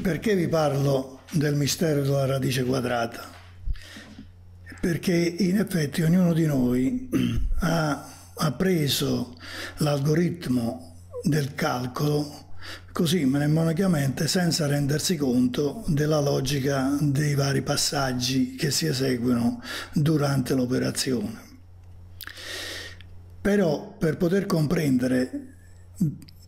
Perché vi parlo del mistero della radice quadrata? Perché in effetti ognuno di noi ha, ha preso l'algoritmo del calcolo così mnemonichamente senza rendersi conto della logica dei vari passaggi che si eseguono durante l'operazione. Però per poter comprendere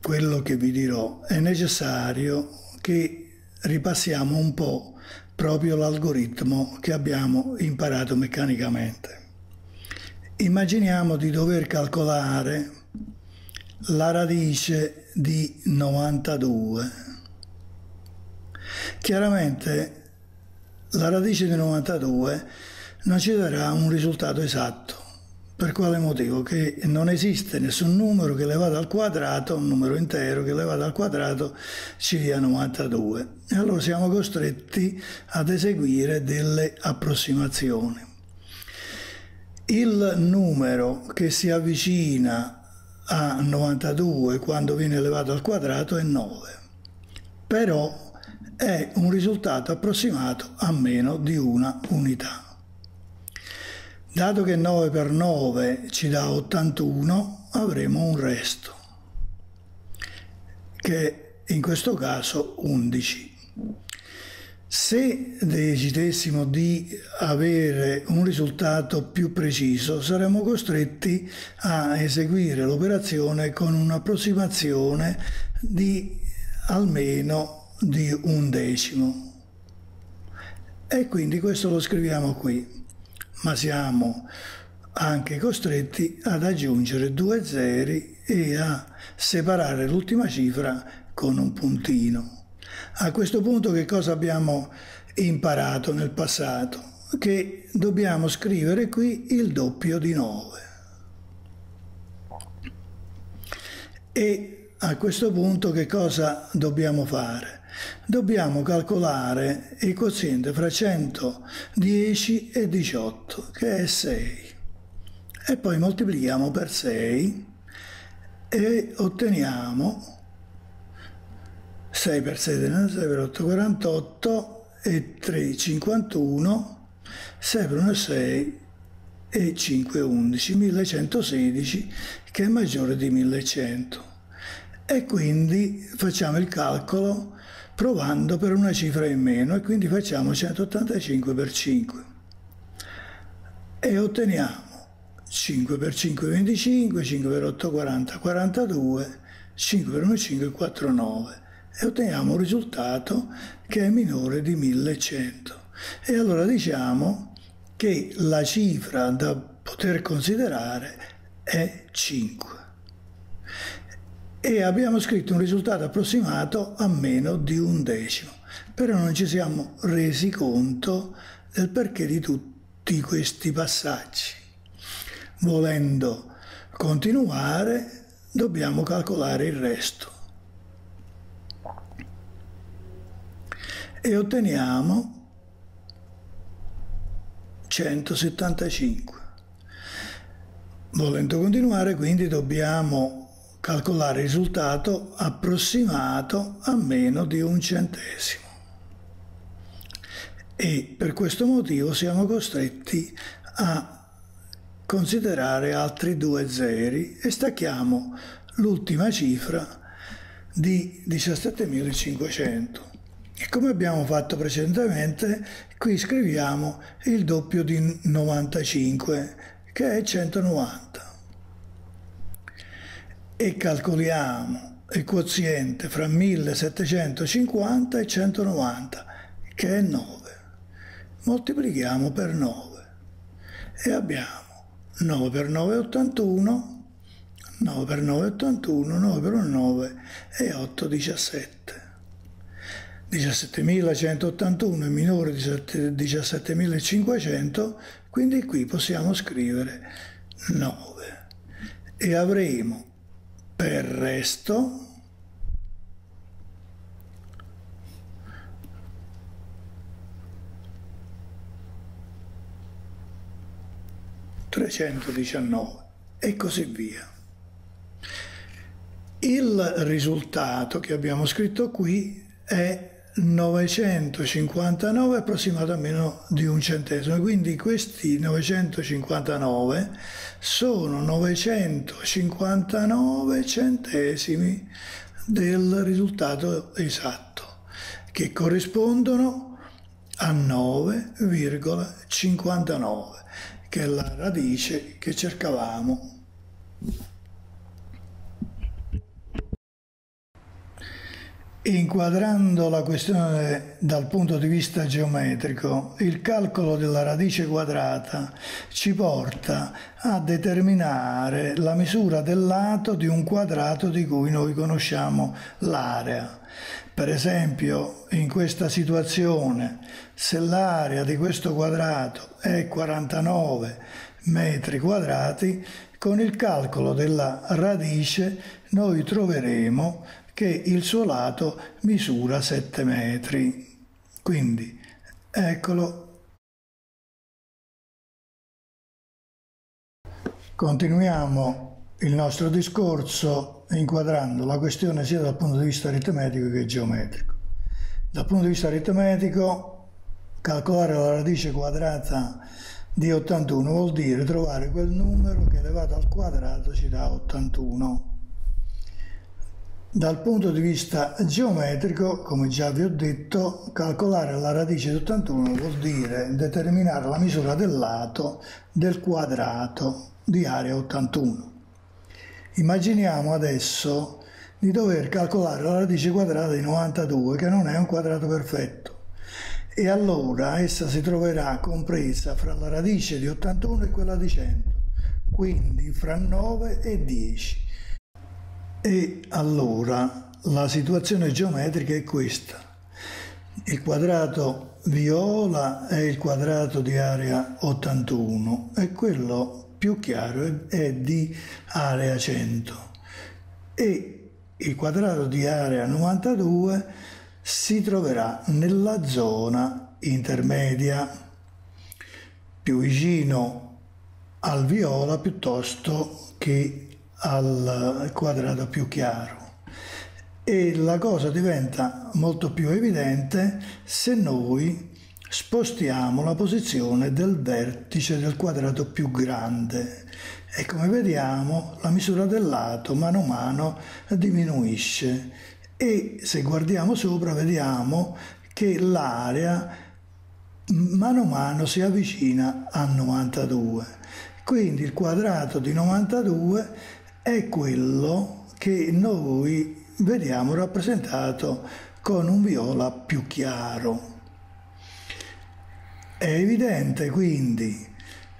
quello che vi dirò è necessario che ripassiamo un po' proprio l'algoritmo che abbiamo imparato meccanicamente. Immaginiamo di dover calcolare la radice di 92. Chiaramente la radice di 92 non ci darà un risultato esatto, per quale motivo? Che non esiste nessun numero che elevato al quadrato, un numero intero che elevato al quadrato ci dia 92. E allora siamo costretti ad eseguire delle approssimazioni. Il numero che si avvicina a 92 quando viene elevato al quadrato è 9, però è un risultato approssimato a meno di una unità. Dato che 9 per 9 ci dà 81, avremo un resto, che in questo caso 11. Se decidessimo di avere un risultato più preciso, saremmo costretti a eseguire l'operazione con un'approssimazione di almeno di un decimo. E quindi questo lo scriviamo qui ma siamo anche costretti ad aggiungere due zeri e a separare l'ultima cifra con un puntino. A questo punto che cosa abbiamo imparato nel passato? Che dobbiamo scrivere qui il doppio di 9. E a questo punto che cosa dobbiamo fare? Dobbiamo calcolare il quoziente fra 110 e 18, che è 6. E poi moltiplichiamo per 6 e otteniamo 6 per 6 6 per 8 48 e 3 51 6 per 1 6 e 5 11 1116 che è maggiore di 1100 e quindi facciamo il calcolo provando per una cifra in meno e quindi facciamo 185 per 5 e otteniamo 5 per 5 25, 5 per 8 40 42, 5 per 1 5 4 9 e otteniamo un risultato che è minore di 1100 e allora diciamo che la cifra da poter considerare è 5 e abbiamo scritto un risultato approssimato a meno di un decimo, però non ci siamo resi conto del perché di tutti questi passaggi. Volendo continuare, dobbiamo calcolare il resto. E otteniamo 175. Volendo continuare, quindi dobbiamo calcolare il risultato approssimato a meno di un centesimo. E per questo motivo siamo costretti a considerare altri due zeri e stacchiamo l'ultima cifra di 17.500. E come abbiamo fatto precedentemente, qui scriviamo il doppio di 95, che è 190 e calcoliamo il quoziente fra 1750 e 190 che è 9 moltiplichiamo per 9 e abbiamo 9 per 9 è 81 9 per 9 è 81 9 per 1 9 è 8 17 17.181 è minore di 17.500 quindi qui possiamo scrivere 9 e avremo per resto trecentodiciannove e così via. Il risultato che abbiamo scritto qui è 959 approssimato meno di un centesimo. Quindi questi 959 sono 959 centesimi del risultato esatto, che corrispondono a 9,59, che è la radice che cercavamo. Inquadrando la questione dal punto di vista geometrico, il calcolo della radice quadrata ci porta a determinare la misura del lato di un quadrato di cui noi conosciamo l'area. Per esempio, in questa situazione, se l'area di questo quadrato è 49 metri quadrati, con il calcolo della radice noi troveremo che il suo lato misura 7 metri. Quindi eccolo. Continuiamo il nostro discorso inquadrando la questione sia dal punto di vista aritmetico che geometrico. Dal punto di vista aritmetico, calcolare la radice quadrata di 81 vuol dire trovare quel numero che elevato al quadrato ci dà 81. Dal punto di vista geometrico, come già vi ho detto, calcolare la radice di 81 vuol dire determinare la misura del lato del quadrato di area 81. Immaginiamo adesso di dover calcolare la radice quadrata di 92, che non è un quadrato perfetto, e allora essa si troverà compresa fra la radice di 81 e quella di 100, quindi fra 9 e 10. E allora la situazione geometrica è questa. Il quadrato viola è il quadrato di area 81 e quello più chiaro è di area 100 e il quadrato di area 92 si troverà nella zona intermedia più vicino al viola piuttosto che al quadrato più chiaro. E la cosa diventa molto più evidente se noi spostiamo la posizione del vertice del quadrato più grande. E come vediamo la misura del lato mano a mano diminuisce. E se guardiamo sopra vediamo che l'area mano a mano si avvicina a 92 quindi il quadrato di 92 è quello che noi vediamo rappresentato con un viola più chiaro. È evidente quindi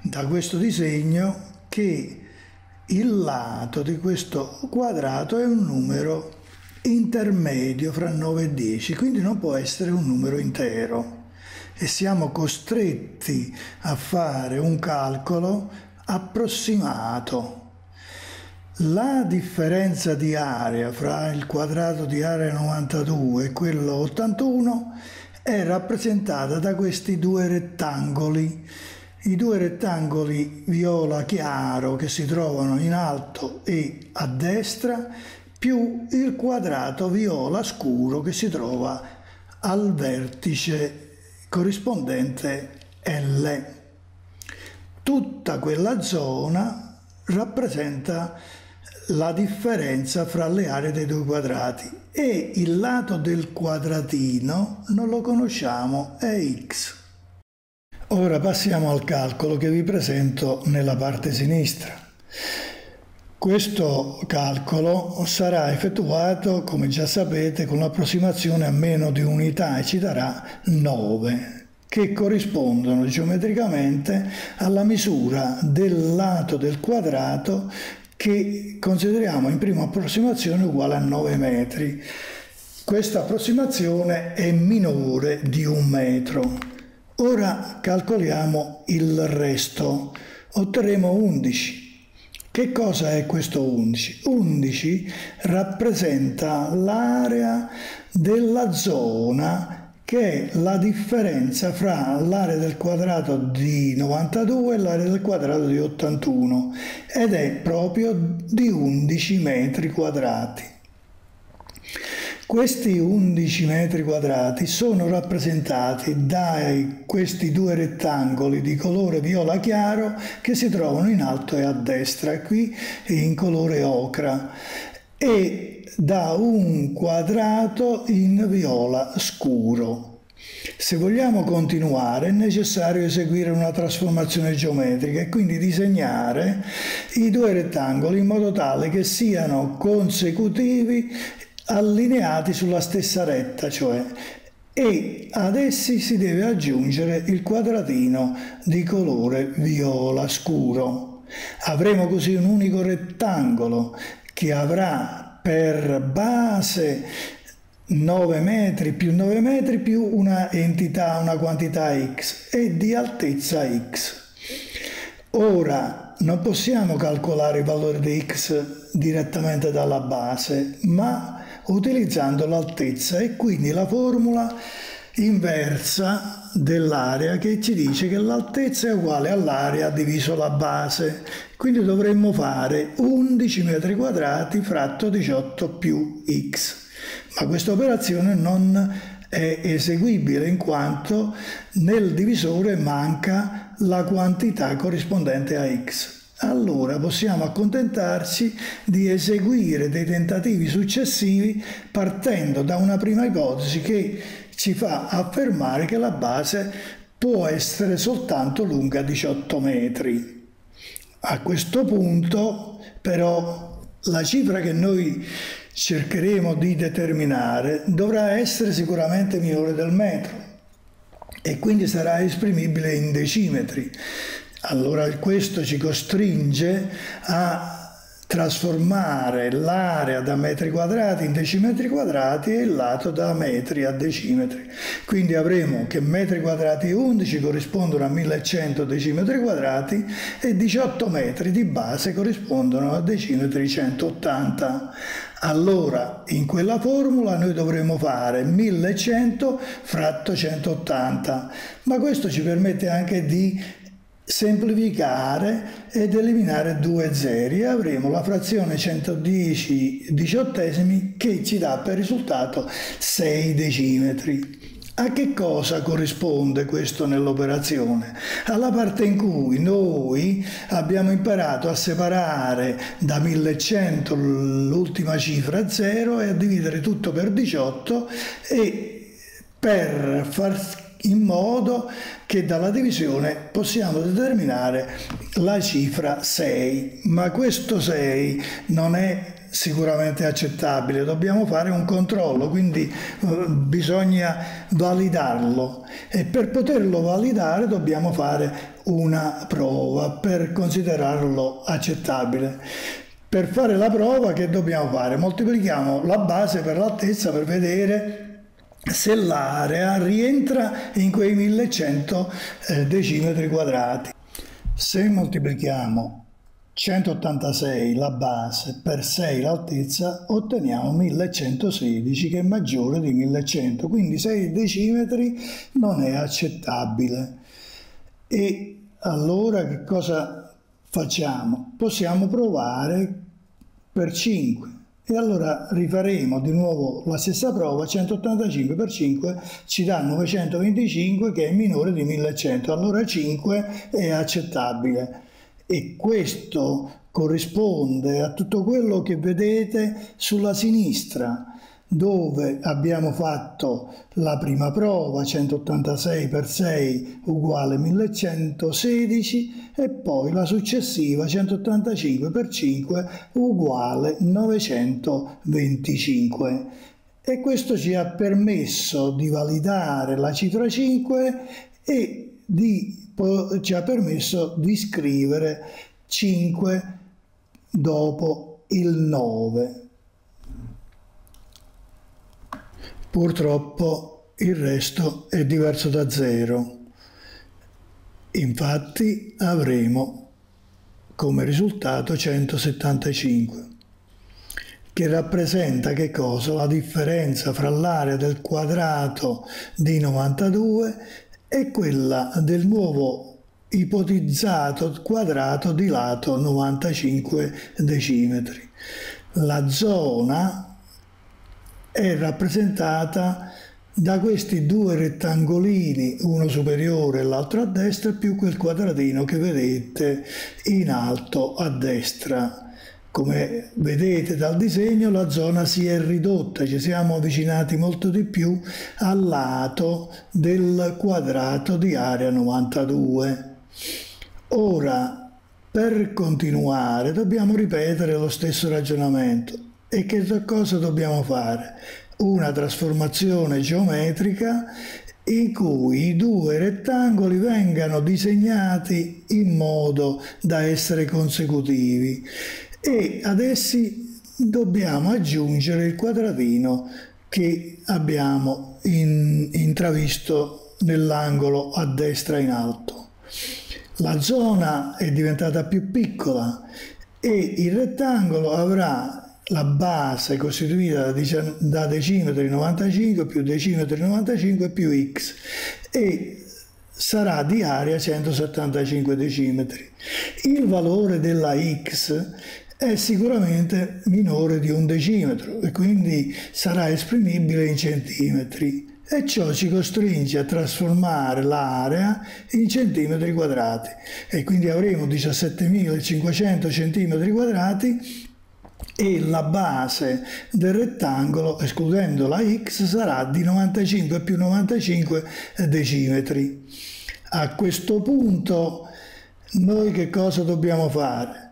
da questo disegno che il lato di questo quadrato è un numero intermedio fra 9 e 10, quindi non può essere un numero intero e siamo costretti a fare un calcolo approssimato la differenza di area fra il quadrato di area 92 e quello 81 è rappresentata da questi due rettangoli. I due rettangoli viola chiaro che si trovano in alto e a destra più il quadrato viola scuro che si trova al vertice corrispondente L. Tutta quella zona rappresenta la differenza fra le aree dei due quadrati e il lato del quadratino non lo conosciamo, è x. Ora passiamo al calcolo che vi presento nella parte sinistra. Questo calcolo sarà effettuato, come già sapete, con l'approssimazione a meno di unità e ci darà 9 che corrispondono geometricamente alla misura del lato del quadrato che consideriamo in prima approssimazione uguale a 9 metri. Questa approssimazione è minore di un metro. Ora calcoliamo il resto. Otterremo 11. Che cosa è questo 11? 11 rappresenta l'area della zona che è la differenza fra l'area del quadrato di 92 e l'area del quadrato di 81 ed è proprio di 11 metri quadrati. Questi 11 metri quadrati sono rappresentati da questi due rettangoli di colore viola chiaro che si trovano in alto e a destra, qui in colore ocra, e da un quadrato in viola scuro. Se vogliamo continuare è necessario eseguire una trasformazione geometrica e quindi disegnare i due rettangoli in modo tale che siano consecutivi allineati sulla stessa retta, cioè e ad essi si deve aggiungere il quadratino di colore viola scuro. Avremo così un unico rettangolo che avrà per base 9 metri più 9 metri più una entità, una quantità x e di altezza x. Ora non possiamo calcolare il valore di x direttamente dalla base, ma utilizzando l'altezza e quindi la formula inversa dell'area che ci dice che l'altezza è uguale all'area diviso la base. Quindi dovremmo fare 11 metri quadrati fratto 18 più x ma questa operazione non è eseguibile in quanto nel divisore manca la quantità corrispondente a x. Allora possiamo accontentarci di eseguire dei tentativi successivi partendo da una prima ipotesi che ci fa affermare che la base può essere soltanto lunga 18 metri. A questo punto però la cifra che noi cercheremo di determinare dovrà essere sicuramente minore del metro e quindi sarà esprimibile in decimetri. Allora questo ci costringe a trasformare l'area da metri quadrati in decimetri quadrati e il lato da metri a decimetri. Quindi avremo che metri quadrati 11 corrispondono a 1100 decimetri quadrati e 18 metri di base corrispondono a decimetri 180. Allora, in quella formula noi dovremo fare 1100 fratto 180, ma questo ci permette anche di semplificare ed eliminare due zeri e avremo la frazione 110 diciottesimi che ci dà per risultato 6 decimetri. A che cosa corrisponde questo nell'operazione? Alla parte in cui noi abbiamo imparato a separare da 1100 l'ultima cifra 0 e a dividere tutto per 18 e per far in modo che dalla divisione possiamo determinare la cifra 6, ma questo 6 non è sicuramente accettabile, dobbiamo fare un controllo, quindi eh, bisogna validarlo e per poterlo validare dobbiamo fare una prova per considerarlo accettabile. Per fare la prova che dobbiamo fare? Moltiplichiamo la base per l'altezza per vedere se l'area rientra in quei 1100 eh, decimetri quadrati. Se moltiplichiamo 186 la base per 6 l'altezza otteniamo 1116 che è maggiore di 1100 quindi 6 decimetri non è accettabile e allora che cosa facciamo? possiamo provare per 5 e allora rifaremo di nuovo la stessa prova, 185 per 5 ci dà 925 che è minore di 1100, allora 5 è accettabile. E questo corrisponde a tutto quello che vedete sulla sinistra dove abbiamo fatto la prima prova 186 per 6 uguale 1116 e poi la successiva 185 per 5 uguale 925 e questo ci ha permesso di validare la cifra 5 e di, ci ha permesso di scrivere 5 dopo il 9 Purtroppo il resto è diverso da zero. Infatti avremo come risultato 175 che rappresenta che cosa? La differenza fra l'area del quadrato di 92 e quella del nuovo ipotizzato quadrato di lato 95 decimetri. La zona è rappresentata da questi due rettangolini, uno superiore e l'altro a destra, più quel quadratino che vedete in alto a destra. Come vedete dal disegno la zona si è ridotta, ci siamo avvicinati molto di più al lato del quadrato di area 92. Ora, per continuare, dobbiamo ripetere lo stesso ragionamento. E che cosa dobbiamo fare? Una trasformazione geometrica in cui i due rettangoli vengano disegnati in modo da essere consecutivi e ad essi dobbiamo aggiungere il quadratino che abbiamo in, intravisto nell'angolo a destra in alto. La zona è diventata più piccola e il rettangolo avrà la base costituita da decimetri 95 più decimetri 95 più x e sarà di area 175 decimetri. Il valore della x è sicuramente minore di un decimetro e quindi sarà esprimibile in centimetri e ciò ci costringe a trasformare l'area in centimetri quadrati e quindi avremo 17.500 centimetri quadrati e la base del rettangolo, escludendo la x, sarà di 95 più 95 decimetri. A questo punto noi che cosa dobbiamo fare?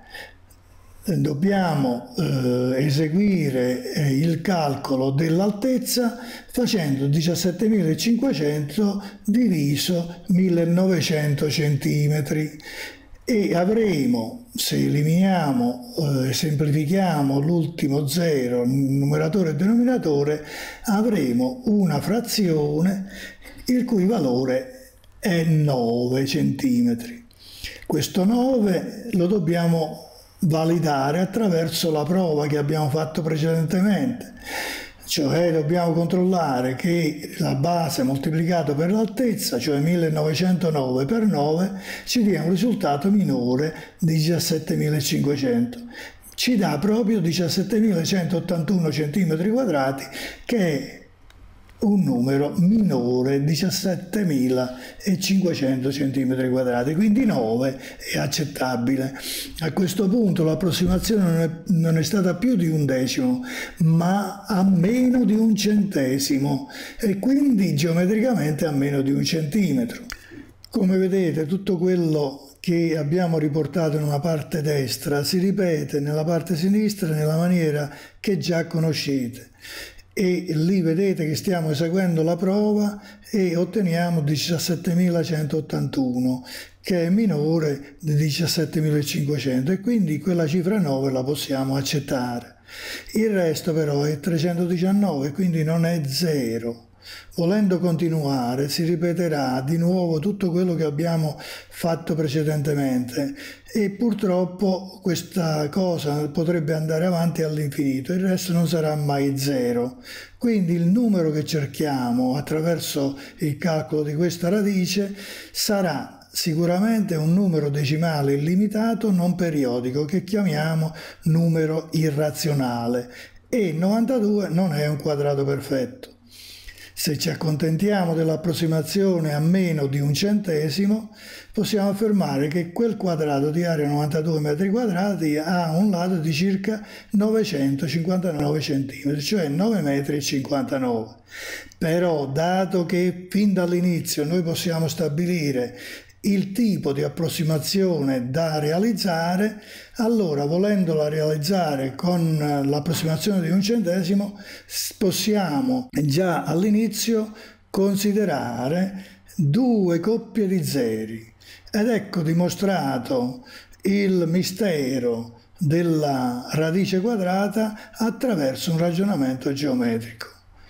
dobbiamo eh, eseguire eh, il calcolo dell'altezza facendo 17.500 diviso 1.900 cm e avremo, se eliminiamo e eh, semplifichiamo l'ultimo zero, numeratore e denominatore, avremo una frazione il cui valore è 9 cm. Questo 9 lo dobbiamo validare attraverso la prova che abbiamo fatto precedentemente. Cioè dobbiamo controllare che la base moltiplicato per l'altezza, cioè 1909 per 9, ci dia un risultato minore di 17.500 ci dà proprio 17.181 cm quadrati che è un numero minore 17.500 cm quadrati, quindi 9 è accettabile. A questo punto l'approssimazione non è, non è stata più di un decimo, ma a meno di un centesimo e quindi geometricamente a meno di un centimetro. Come vedete tutto quello che abbiamo riportato nella parte destra si ripete nella parte sinistra nella maniera che già conoscete e lì vedete che stiamo eseguendo la prova e otteniamo 17.181 che è minore di 17.500 e quindi quella cifra 9 la possiamo accettare. Il resto però è 319 quindi non è zero. Volendo continuare si ripeterà di nuovo tutto quello che abbiamo fatto precedentemente e purtroppo questa cosa potrebbe andare avanti all'infinito, il resto non sarà mai zero. Quindi il numero che cerchiamo attraverso il calcolo di questa radice sarà sicuramente un numero decimale illimitato non periodico che chiamiamo numero irrazionale e 92 non è un quadrato perfetto. Se ci accontentiamo dell'approssimazione a meno di un centesimo, possiamo affermare che quel quadrato di area 92 metri quadrati ha un lato di circa 959 cm, cioè 9 metri 59. Però, dato che fin dall'inizio noi possiamo stabilire il tipo di approssimazione da realizzare, allora volendola realizzare con l'approssimazione di un centesimo possiamo già all'inizio considerare due coppie di zeri ed ecco dimostrato il mistero della radice quadrata attraverso un ragionamento geometrico.